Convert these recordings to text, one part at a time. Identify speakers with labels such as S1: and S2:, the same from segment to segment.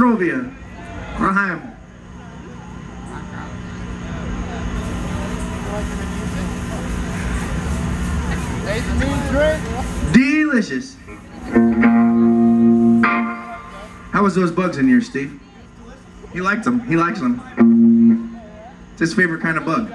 S1: Provia, Delicious. How was those bugs in here, Steve? He liked them. He likes them. It's his favorite kind of bug.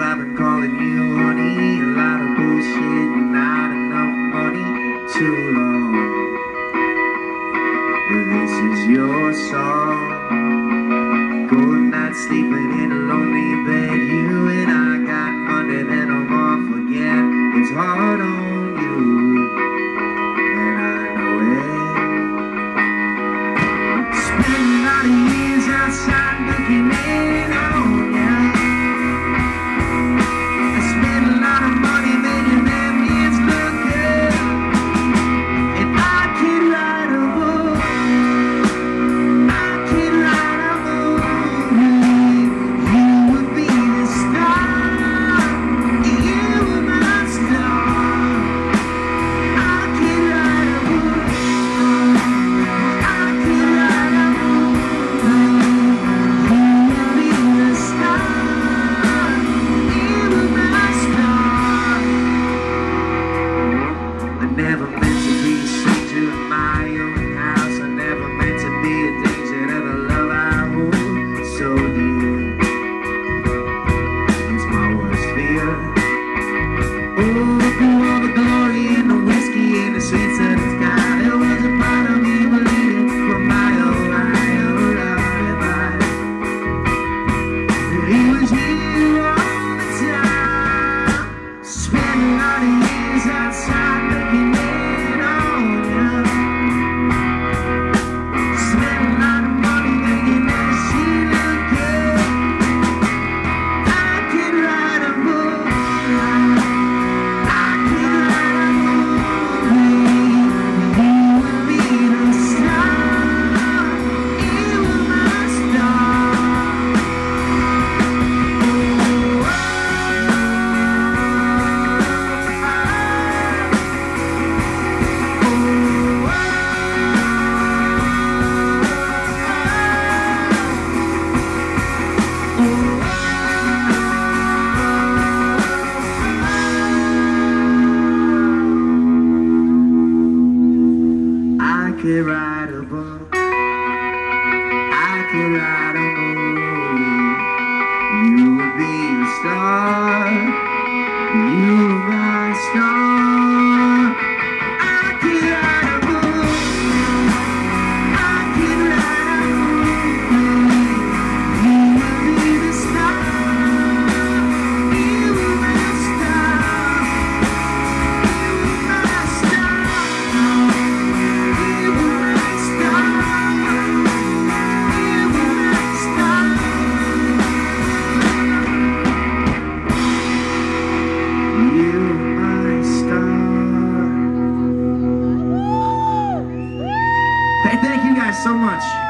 S1: I've been calling you honey. A lot of bullshit not enough money. Too long. This is your song. Good night, sleeping in alone. never get right above. so much.